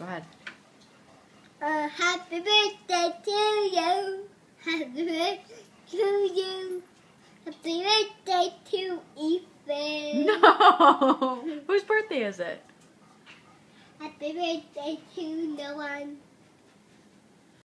Go ahead. Uh, happy birthday to you. Happy birthday to you. Happy birthday to Ethan. No. Whose birthday is it? Happy birthday to no one.